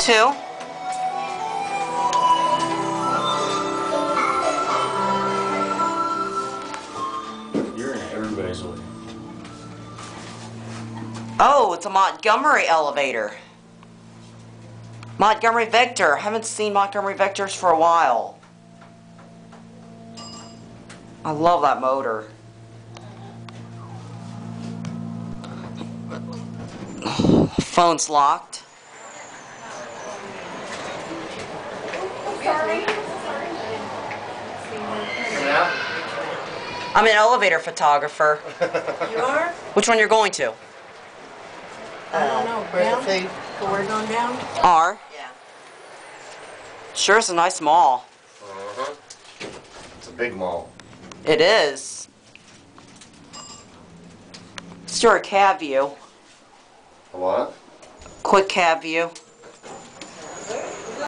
Two. You're in everybody's way. Oh, it's a Montgomery elevator. Montgomery Vector. Haven't seen Montgomery Vectors for a while. I love that motor. Phone's locked. I'm an elevator photographer. You are? Which one you're going to? I don't know. Where's the Down? fee? So we're going down? R. Yeah. Sure is a nice mall. Uh-huh. It's a big mall. It is. Let's do a cab view. A what? Quick cab view.